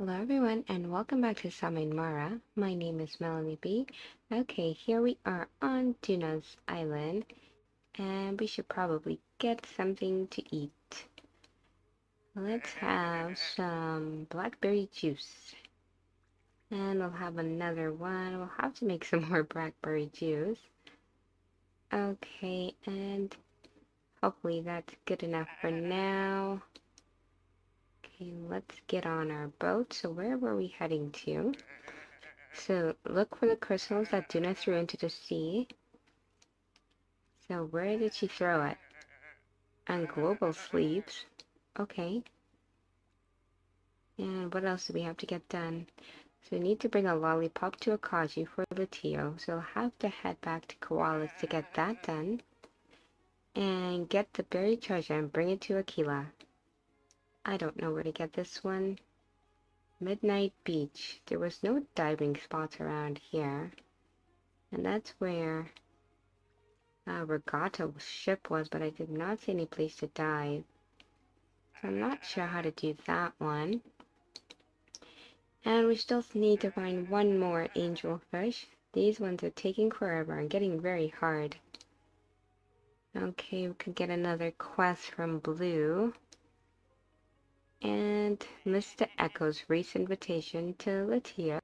Hello everyone and welcome back to Summer in Mara. My name is Melanie B. Okay, here we are on Tuna's Island and we should probably get something to eat. Let's have some blackberry juice. And we'll have another one. We'll have to make some more blackberry juice. Okay, and hopefully that's good enough for now. Okay, let's get on our boat. So where were we heading to? So look for the crystals that Duna threw into the sea. So where did she throw it? On global sleeps. Okay. And what else do we have to get done? So we need to bring a lollipop to Akaji for Latio. So we'll have to head back to Qualis to get that done. And get the buried treasure and bring it to Aquila. I don't know where to get this one. Midnight Beach. There was no diving spots around here. And that's where uh, Regato's ship was, but I did not see any place to dive. So I'm not sure how to do that one. And we still need to find one more angelfish. These ones are taking forever and getting very hard. Okay, we could get another quest from Blue and Mr. Echo's race invitation to Latio.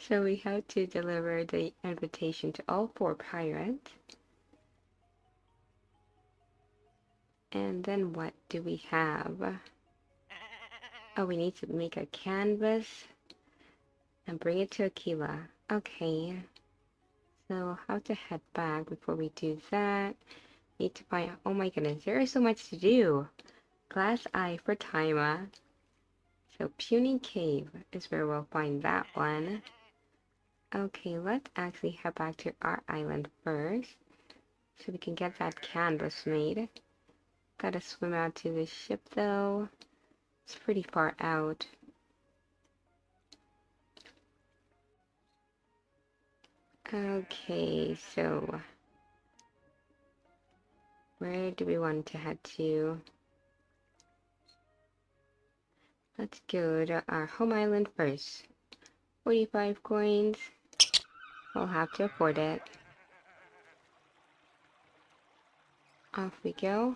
So we have to deliver the invitation to all four pirates. And then what do we have? Oh, we need to make a canvas and bring it to Aquila. Okay. So we'll to head back before we do that. Need to find, oh my goodness, there is so much to do. Glass Eye for Taima. So Puny Cave is where we'll find that one. Okay, let's actually head back to our island first. So we can get that canvas made. Gotta swim out to the ship though. It's pretty far out. Okay, so where do we want to head to? Let's go to our home island first. 45 coins. We'll have to afford it. Off we go.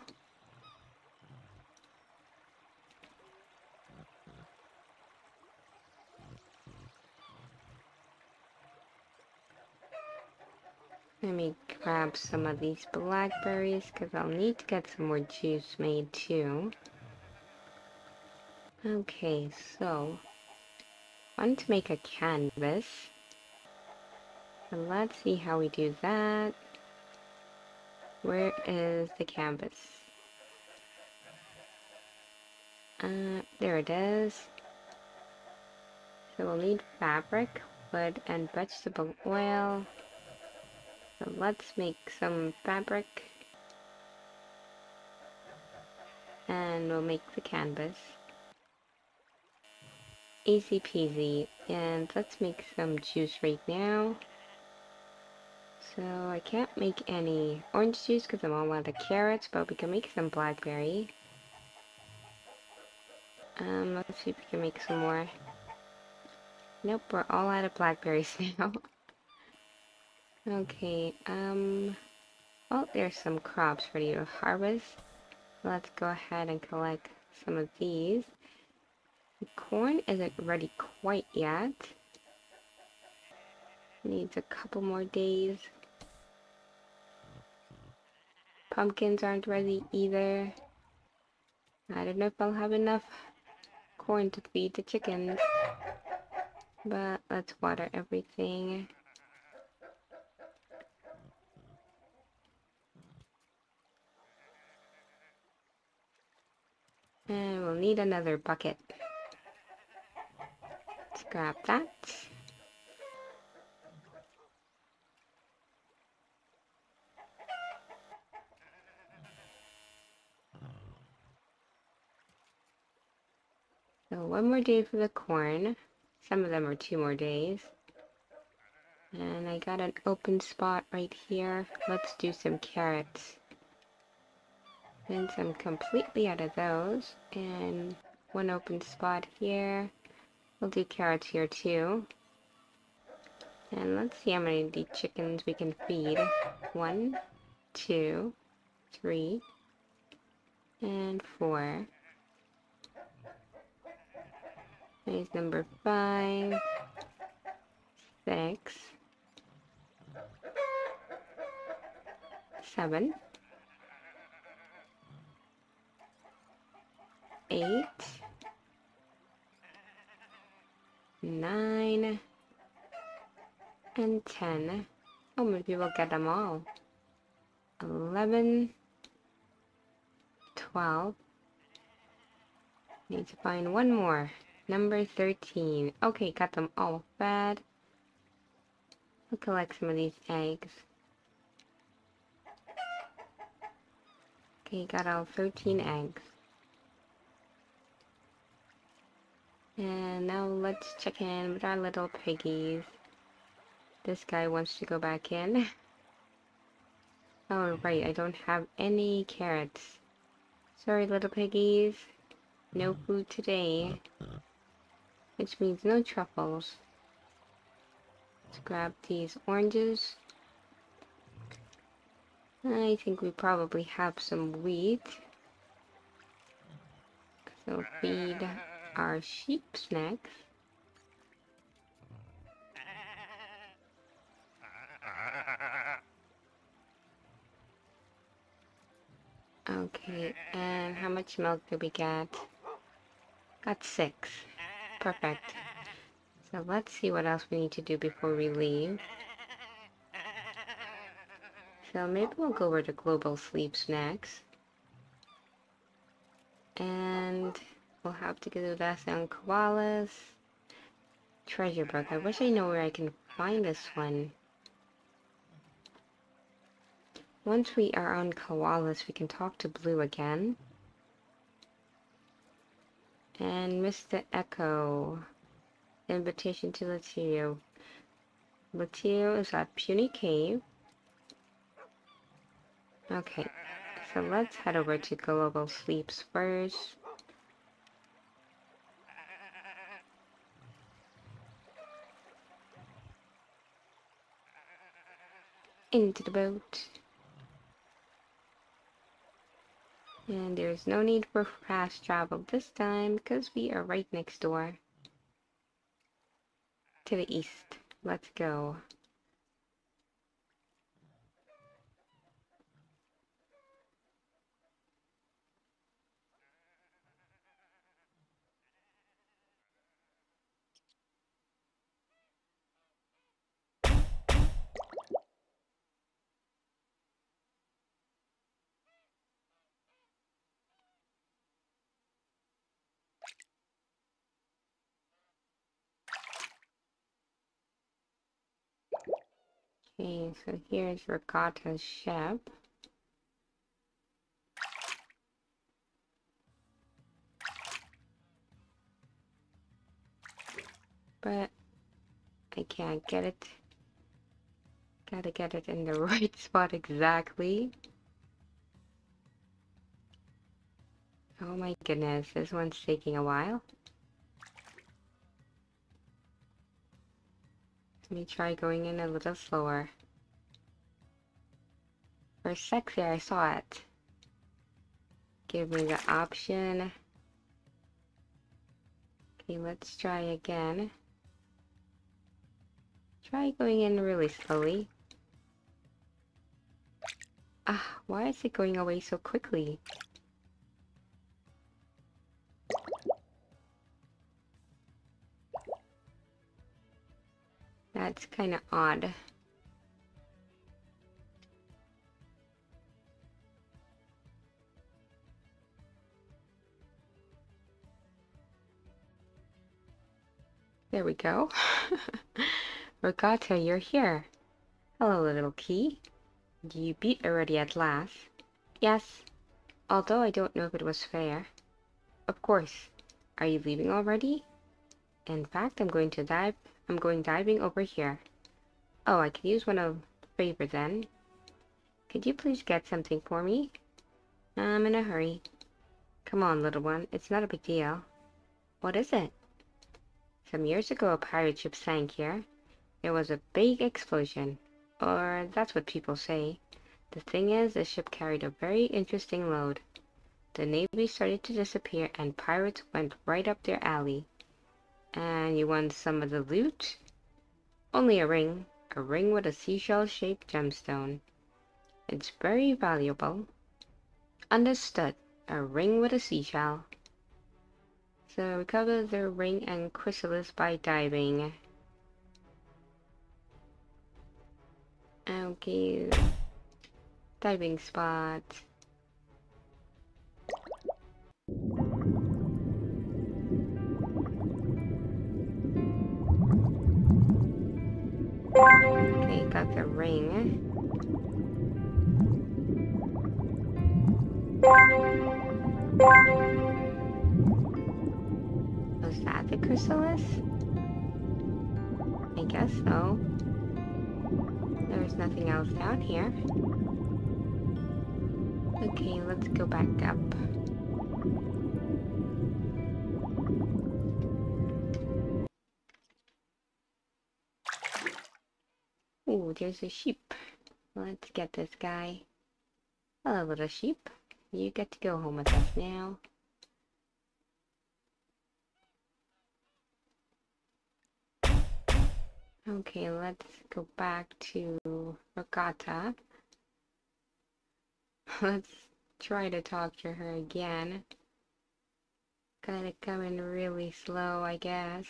Let me grab some of these blackberries because I'll need to get some more juice made too. Okay, so I want to make a canvas. And let's see how we do that. Where is the canvas? Uh, there it is. So we'll need fabric, wood, and vegetable oil. So let's make some fabric. And we'll make the canvas easy peasy and let's make some juice right now. So I can't make any orange juice because I'm all out of carrots but we can make some blackberry. Um, let's see if we can make some more. Nope we're all out of blackberries now. Okay um well there's some crops ready to harvest. Let's go ahead and collect some of these the corn isn't ready quite yet. Needs a couple more days. Pumpkins aren't ready either. I don't know if I'll have enough corn to feed the chickens. But let's water everything. And we'll need another bucket grab that. So one more day for the corn. Some of them are two more days. And I got an open spot right here. Let's do some carrots. Since I'm completely out of those. And one open spot here. We'll do carrots here too. And let's see how many of the chickens we can feed. One, two, three, and four. Here's number five, six, seven, eight, nine, and 10. Oh, maybe we'll get them all. 11, 12. Need to find one more. Number 13. Okay, got them all fed. We'll collect some of these eggs. Okay, got all 13 eggs. And now let's check in with our little piggies. This guy wants to go back in. Oh, right, I don't have any carrots. Sorry, little piggies. No food today. Which means no truffles. Let's grab these oranges. I think we probably have some wheat. So feed our sheep next. Okay, and how much milk do we get? Got six. Perfect. So let's see what else we need to do before we leave. So maybe we'll go where the global sleeps next. And we'll have to do that on Qualis. Treasure book. I wish I know where I can find this one. Once we are on Qualis, we can talk to Blue again. And Mr. Echo. Invitation to Latio. Latio is at Puny Cave. Okay, so let's head over to Global Sleeps first. Into the boat. And there's no need for fast travel this time because we are right next door to the east. Let's go. Okay, so here's Regatta's ship. But I can't get it. Gotta get it in the right spot exactly. Oh my goodness, this one's taking a while. Let me try going in a little slower. There, I saw it. Give me the option. Okay, let's try again. Try going in really slowly. Ah, why is it going away so quickly? That's kind of odd. There we go. Regatta, you're here. Hello, little key. You beat already at last. Yes, although I don't know if it was fair. Of course. Are you leaving already? In fact, I'm going to dive I'm going diving over here. Oh, I could use one of favor then. Could you please get something for me? I'm in a hurry. Come on, little one. It's not a big deal. What is it? Some years ago, a pirate ship sank here. There was a big explosion, or that's what people say. The thing is, the ship carried a very interesting load. The navy started to disappear, and pirates went right up their alley. And you want some of the loot? Only a ring. A ring with a seashell-shaped gemstone. It's very valuable. Understood. A ring with a seashell. So recover the ring and chrysalis by diving. Okay. Diving spot. Okay, got the ring. Was that the chrysalis? I guess so. There's nothing else down here. Okay, let's go back up. Oh, there's a sheep. Let's get this guy. Hello, little sheep. You get to go home with us now. Okay, let's go back to Regatta. Let's try to talk to her again. Come in really slow, I guess.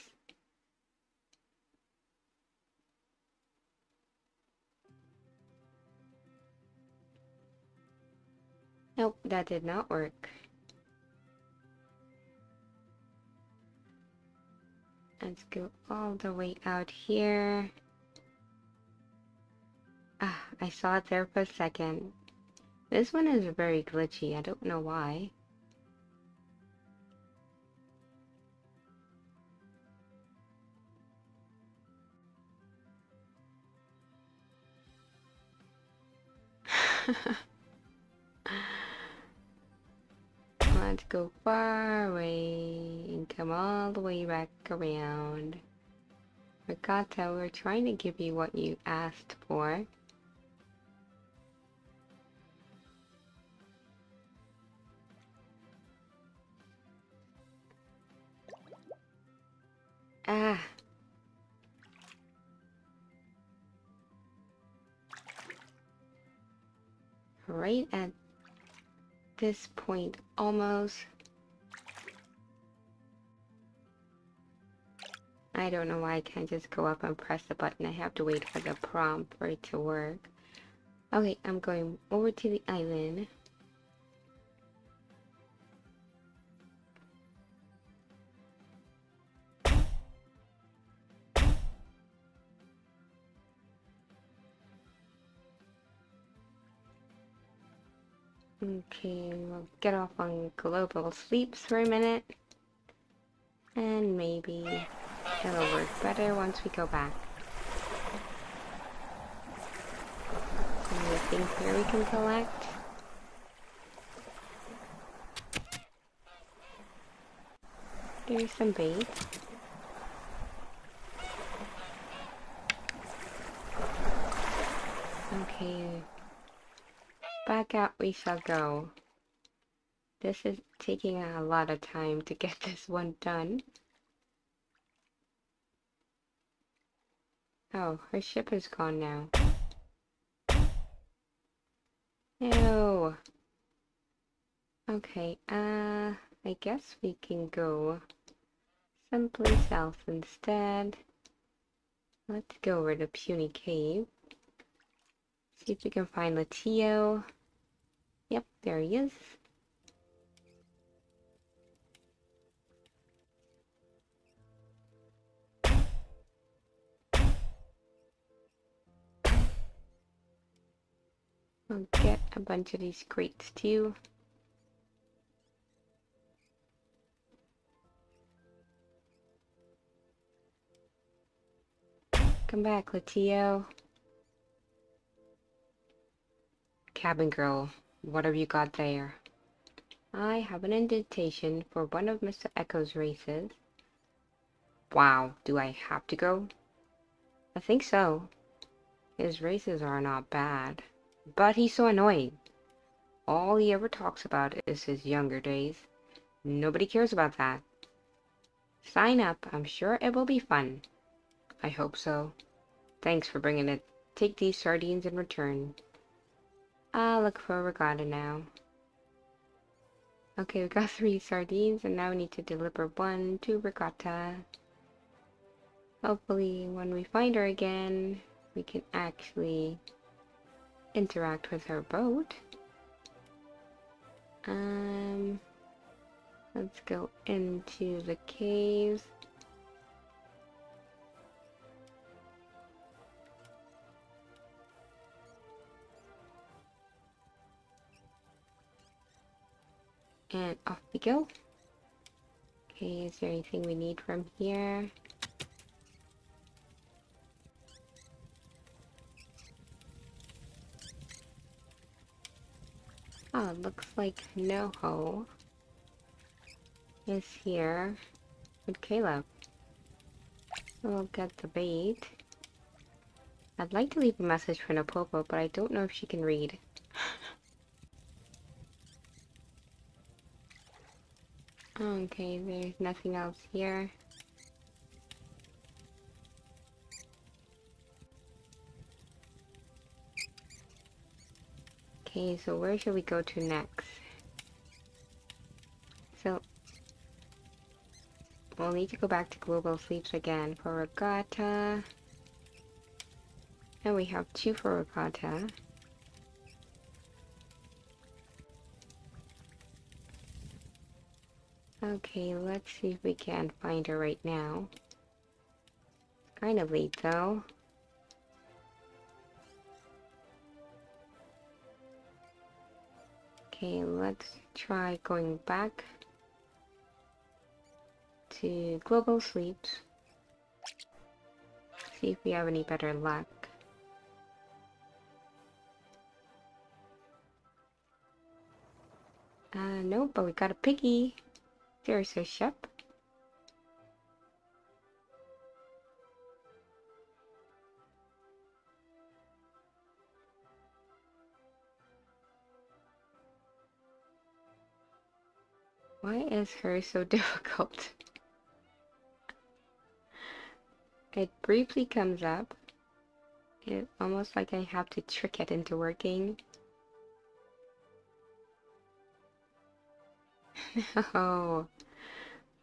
Nope, that did not work. Let's go all the way out here. Ah, I saw it there for a second. This one is very glitchy. I don't know why. Let's go far away and come all the way back around. Regatta, we're trying to give you what you asked for. Ah. Right at this point, almost. I don't know why I can't just go up and press the button. I have to wait for the prompt for it to work. Okay, I'm going over to the island. Okay, we'll get off on global sleeps for a minute. And maybe it'll work better once we go back. Anything here we can collect? There's some bait. Okay, Back out we shall go. This is taking a lot of time to get this one done. Oh, her ship is gone now. No. Okay, uh, I guess we can go someplace else instead. Let's go over to Puny Cave. See if we can find Latio. Yep, there he is. I'll get a bunch of these crates too. Come back, Latio. Cabin girl, what have you got there? I have an invitation for one of Mr. Echo's races. Wow, do I have to go? I think so. His races are not bad. But he's so annoying. All he ever talks about is his younger days. Nobody cares about that. Sign up. I'm sure it will be fun. I hope so. Thanks for bringing it. Take these sardines in return. I'll look for regatta now. Okay, we got three sardines, and now we need to deliver one to regatta. Hopefully, when we find her again, we can actually interact with her boat. Um, let's go into the caves. And off we go. Okay, is there anything we need from here? Oh, looks like Noho is here with Caleb. We'll get the bait. I'd like to leave a message for Napopo, but I don't know if she can read. okay, there's nothing else here. Okay, so where should we go to next? So, we'll need to go back to Global Sleeps again for Regatta. And we have two for Regatta. Okay, let's see if we can find her right now. Kind of late though. Okay, let's try going back to Global Sleeps. See if we have any better luck. Uh, no, but we got a piggy. There's a ship. Why is her so difficult? it briefly comes up. It's almost like I have to trick it into working. No. Oh.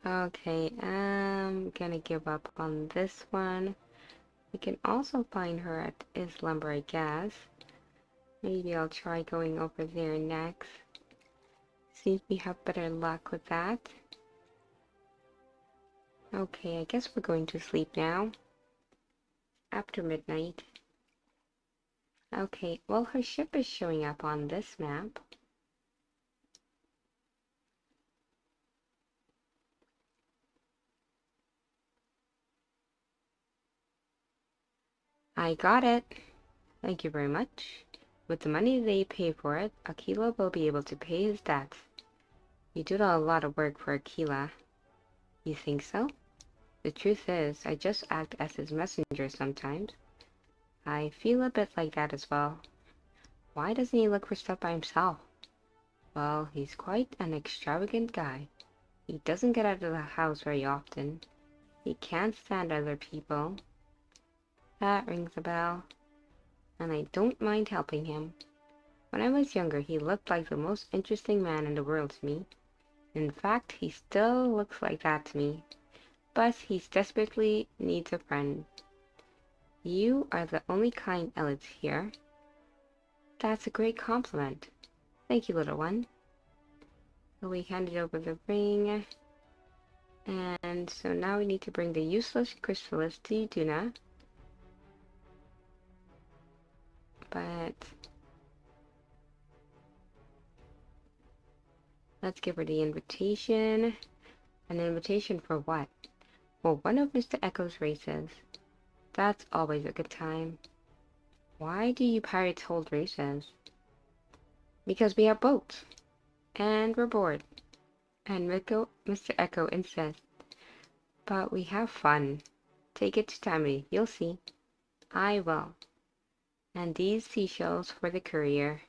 Okay, I'm gonna give up on this one. We can also find her at Islamber, I guess. Maybe I'll try going over there next see if we have better luck with that. Okay, I guess we're going to sleep now. After midnight. Okay, well her ship is showing up on this map. I got it. Thank you very much. With the money they pay for it, Aquila will be able to pay his debts. You did a lot of work for Aquila. You think so? The truth is, I just act as his messenger sometimes. I feel a bit like that as well. Why doesn't he look for stuff by himself? Well, he's quite an extravagant guy. He doesn't get out of the house very often. He can't stand other people. That rings a bell and I don't mind helping him. When I was younger, he looked like the most interesting man in the world to me. In fact, he still looks like that to me. But he desperately needs a friend. You are the only kind Elliot's here. That's a great compliment. Thank you, little one. So we handed over the ring. And so now we need to bring the useless chrysalis to Duna. But let's give her the invitation. An invitation for what? Well, one of Mr. Echo's races. That's always a good time. Why do you pirates hold races? Because we have boats. And we're bored. And Mr. Echo insists. But we have fun. Take it to Tammy, you'll see. I will. And these seashells for the courier.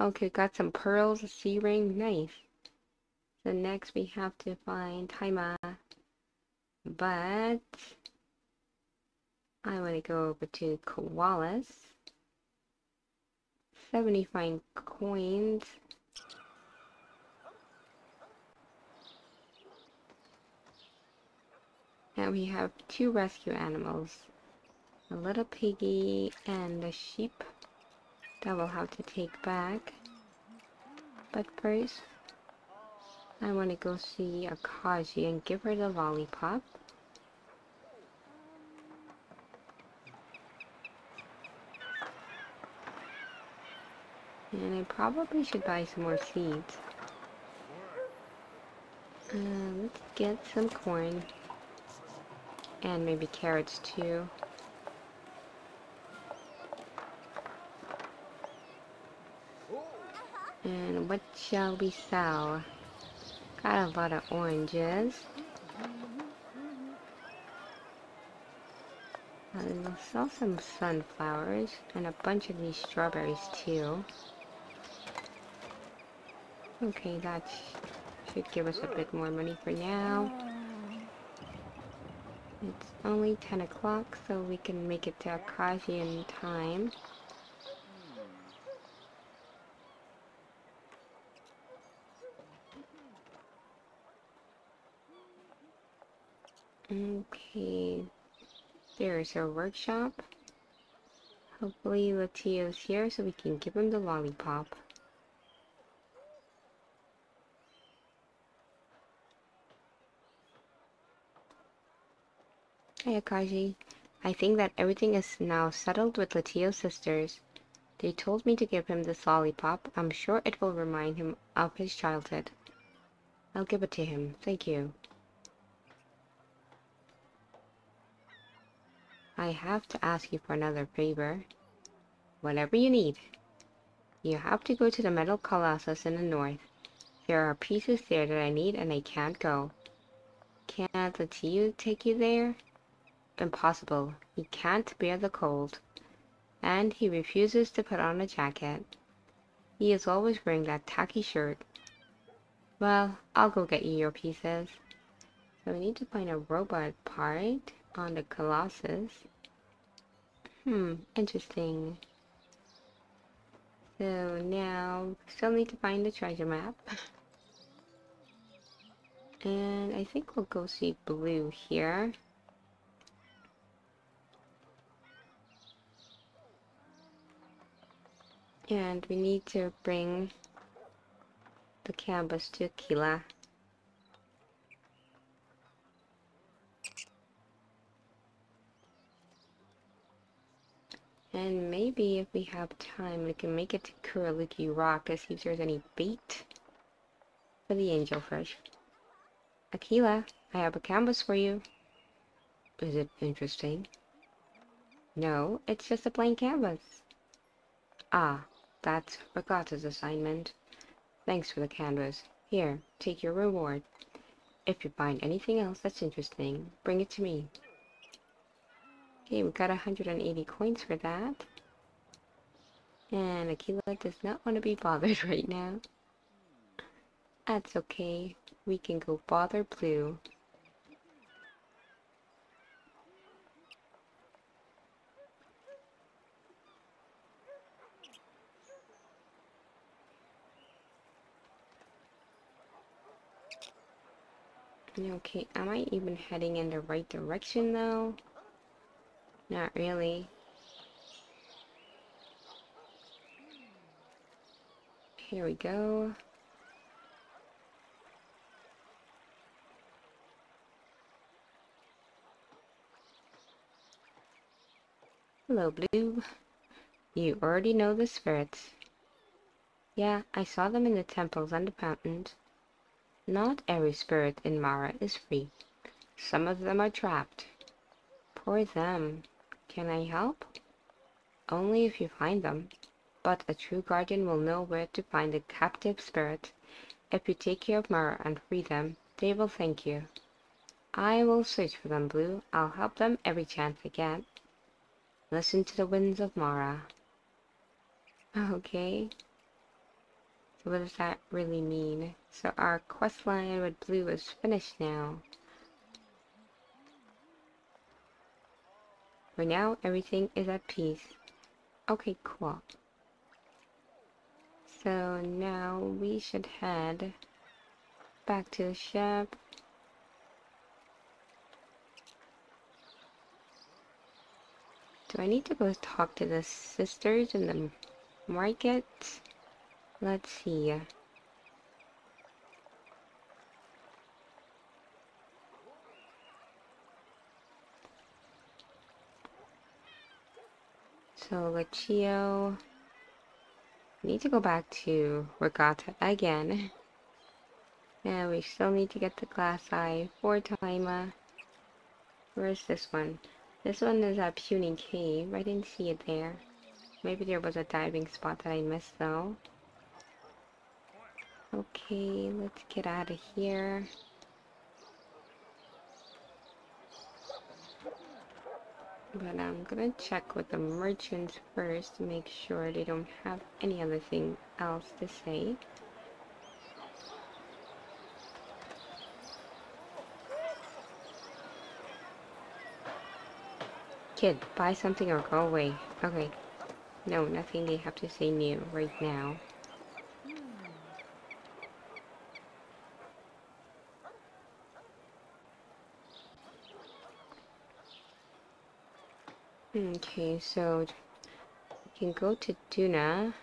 Okay, got some pearls, a sea ring, nice. So next we have to find Taima. But I want to go over to Qualis. 75 coins. And we have two rescue animals. A little piggy and a sheep that we'll have to take back. But first, I want to go see Akaji and give her the lollipop. And I probably should buy some more seeds. Uh, let's get some corn. And maybe carrots too. And what shall we sell? Got a lot of oranges. Uh, we'll sell some sunflowers and a bunch of these strawberries too. Okay, that should give us a bit more money for now. It's only 10 o'clock, so we can make it to Akaji in time. Okay, there's our workshop. Hopefully Latio's here so we can give him the lollipop. Hey Akaji, I think that everything is now settled with Latio's sisters. They told me to give him this lollipop. I'm sure it will remind him of his childhood. I'll give it to him. Thank you. I have to ask you for another favor. Whatever you need. You have to go to the Metal Colossus in the north. There are pieces there that I need and I can't go. Can't Latio take you there? Impossible. He can't bear the cold. And he refuses to put on a jacket. He is always wearing that tacky shirt. Well, I'll go get you your pieces. So we need to find a robot part on the Colossus. Hmm, interesting. So now, still need to find the treasure map. And I think we'll go see Blue here. And we need to bring the canvas to Aquila. And maybe if we have time, we can make it to Kuraluki Rock to see if there's any bait for the angelfish. Aquila, I have a canvas for you. Is it interesting? No, it's just a plain canvas. Ah, that's Regatta's assignment. Thanks for the canvas. Here, take your reward. If you find anything else that's interesting, bring it to me. Okay, we got 180 coins for that. And Aquila does not want to be bothered right now. That's okay. We can go bother Blue. Okay, am I even heading in the right direction though? Not really. Here we go. Hello, Blue. You already know the spirits. Yeah, I saw them in the temples and the fountains. Not every spirit in Mara is free. Some of them are trapped. Poor them. Can I help? Only if you find them. But a true guardian will know where to find the captive spirit. If you take care of Mara and free them, they will thank you. I will search for them, Blue. I'll help them every chance I get. Listen to the winds of Mara. Okay. So what does that really mean? So our quest line with Blue is finished now. For now, everything is at peace. Okay, cool. So now we should head back to the ship. Do I need to go talk to the sisters in the market? Let's see. So Lucio, need to go back to Regatta again. And we still need to get the glass eye for Taima. Where's this one? This one is at Puny Cave. I didn't see it there. Maybe there was a diving spot that I missed though. Okay, let's get out of here. But I'm gonna check with the merchants first to make sure they don't have any other thing else to say. Kid, buy something or go away. Okay. No, nothing they have to say new right now. Okay, so we can go to Duna.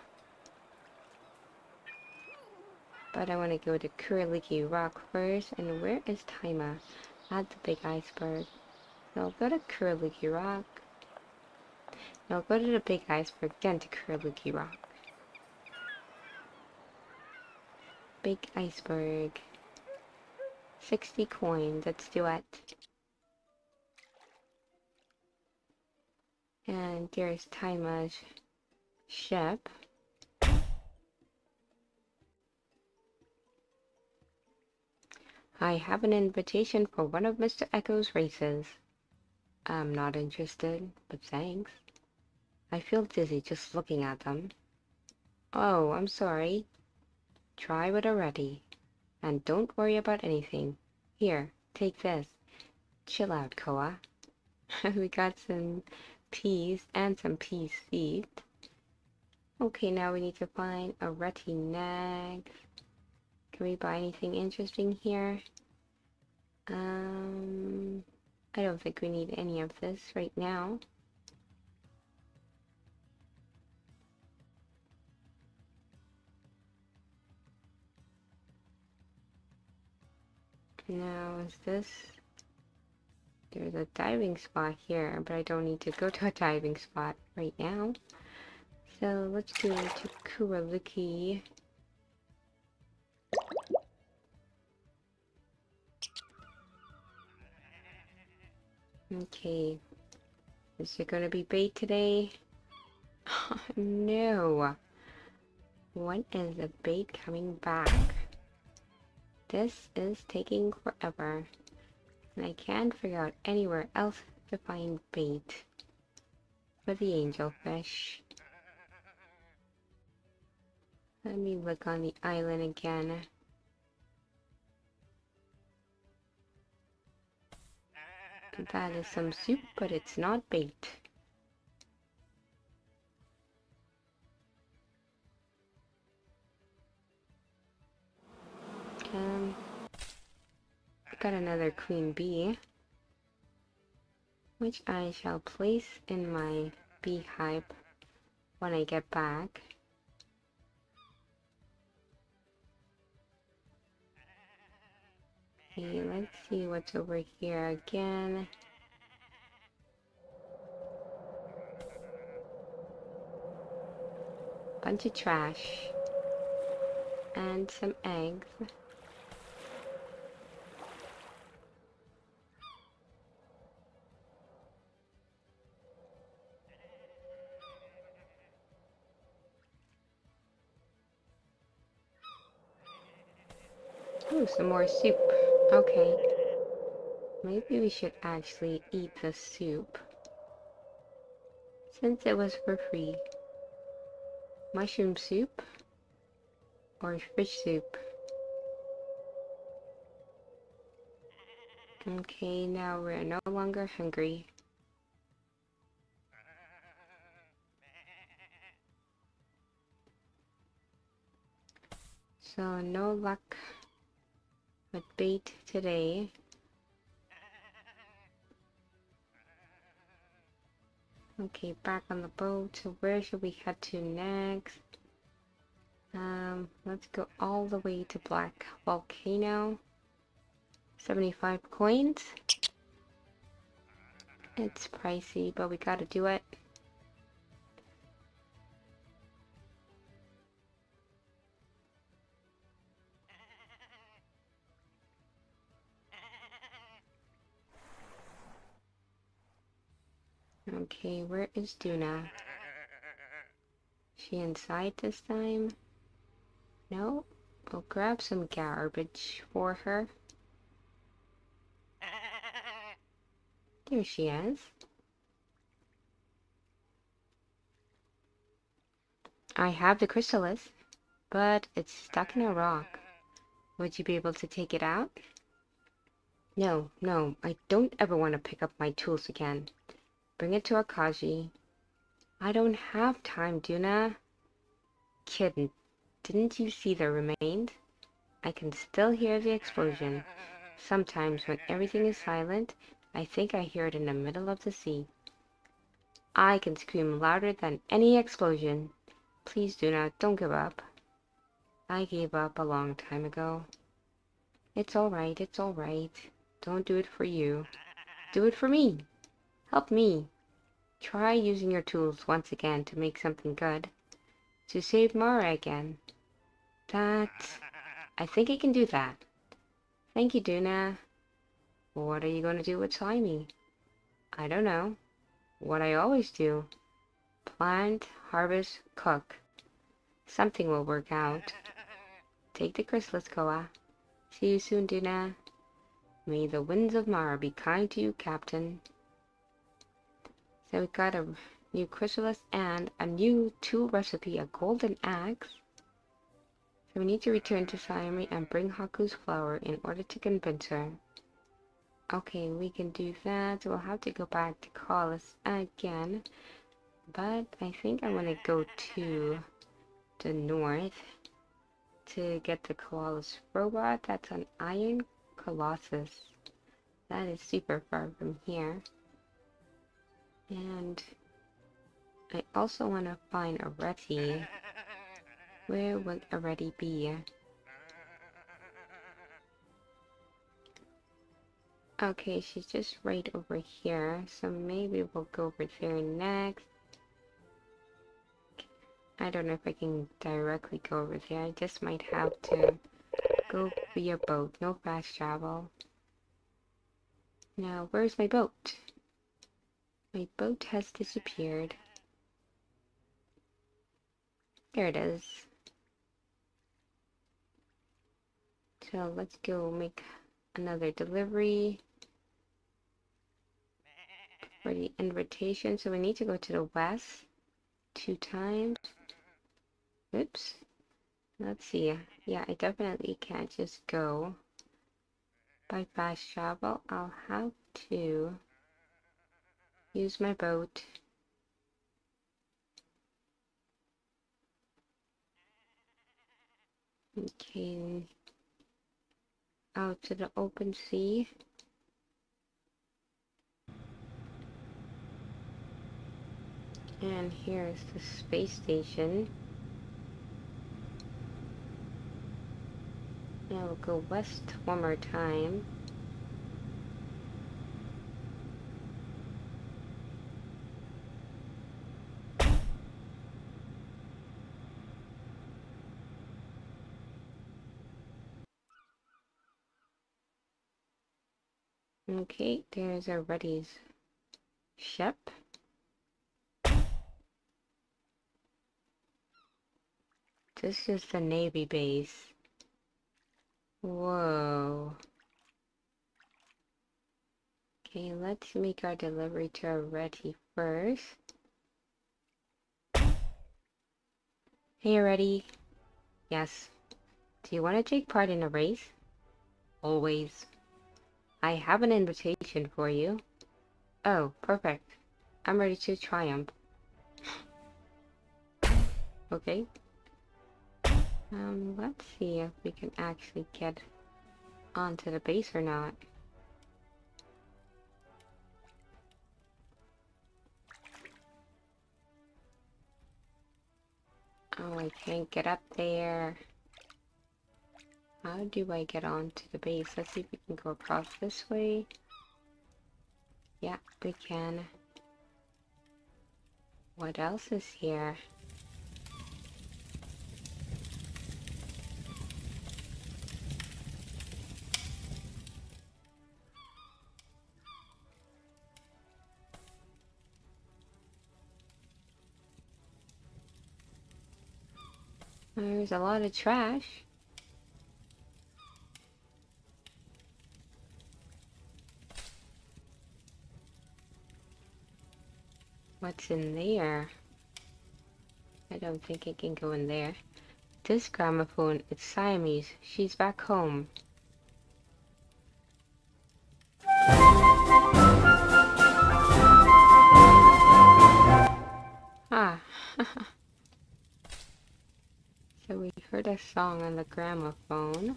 But I want to go to Kuraliki Rock first. And where is Taima? At the big iceberg. So I'll go to Kuraliki Rock. Now I'll go to the big iceberg, then to Kuraliki Rock. Big iceberg. 60 coins, let's do it. And there's Taima's ship. I have an invitation for one of Mr. Echo's races. I'm not interested, but thanks. I feel dizzy just looking at them. Oh, I'm sorry. Try what already. And don't worry about anything. Here, take this. Chill out, Koa. we got some peas and some pea seed. Okay, now we need to find a reti nag. Can we buy anything interesting here? Um, I don't think we need any of this right now. Now, is this... There's a diving spot here, but I don't need to go to a diving spot right now. So, let's go to Kuraliki. Okay. Is it gonna be bait today? No. When is the bait coming back? This is taking forever. And I can't figure out anywhere else to find bait for the angelfish. Let me look on the island again. That is some soup, but it's not bait. Um, got another queen bee, which I shall place in my beehive when I get back. Okay, let's see what's over here again. Bunch of trash. And some eggs. Ooh, some more soup. Okay. Maybe we should actually eat the soup. Since it was for free. Mushroom soup or fish soup. Okay, now we're no longer hungry. So no luck with bait today. Okay, back on the boat. So where should we head to next? Um, let's go all the way to Black Volcano. 75 coins. It's pricey, but we gotta do it. Okay, where is Duna? She inside this time? No? We'll grab some garbage for her. There she is. I have the chrysalis, but it's stuck in a rock. Would you be able to take it out? No, no, I don't ever want to pick up my tools again. Bring it to Akaji. I don't have time, Duna. Kid, didn't you see the remains? I can still hear the explosion. Sometimes when everything is silent, I think I hear it in the middle of the sea. I can scream louder than any explosion. Please Duna, don't give up. I gave up a long time ago. It's alright, it's alright. Don't do it for you. Do it for me. Help me. Try using your tools once again to make something good. To save Mara again. That... I think I can do that. Thank you, Duna. What are you going to do with Slimy? I don't know. What I always do. Plant, harvest, cook. Something will work out. Take the chrysalis, Koa. See you soon, Duna. May the winds of Mara be kind to you, Captain. So we got a new chrysalis and a new tool recipe, a golden axe. So we need to return to Sayumi and bring Haku's flower in order to convince her. Okay, we can do that. We'll have to go back to Qualis again. But I think I want to go to the north to get the Qualis robot. That's an Iron Colossus. That is super far from here. And I also want to find a Reti. Where would Reti be? Okay, she's just right over here. So maybe we'll go over there next. I don't know if I can directly go over there. I just might have to go via boat. No fast travel. Now, where's my boat? My boat has disappeared. There it is. So let's go make another delivery for the invitation. So we need to go to the west two times. Oops. Let's see. Yeah, I definitely can't just go by fast travel. I'll have to use my boat. Okay, out to the open sea. And here's the space station. Now we'll go west one more time. Okay, there's Reti's ship. This is the Navy base. Whoa. Okay, let's make our delivery tour ready first. Hey, Reti? Yes. Do you want to take part in a race? Always. I have an invitation for you. Oh, perfect. I'm ready to triumph. okay. Um, let's see if we can actually get onto the base or not. Oh, I can't get up there. How do I get onto the base? Let's see if we can go across this way. Yeah, we can. What else is here? There's a lot of trash. What's in there? I don't think I can go in there. This gramophone, it's Siamese. She's back home. Ah. so we heard a song on the gramophone.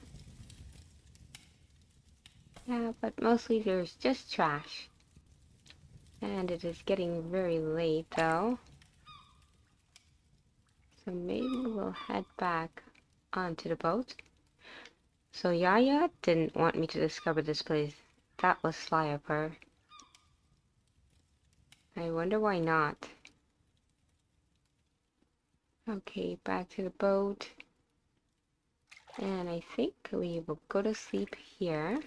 Yeah, but mostly there's just trash. And it is getting very late though. So maybe we'll head back onto the boat. So Yaya didn't want me to discover this place. That was sly of her. I wonder why not. Okay, back to the boat. And I think we will go to sleep here.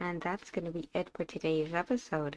And that's going to be it for today's episode.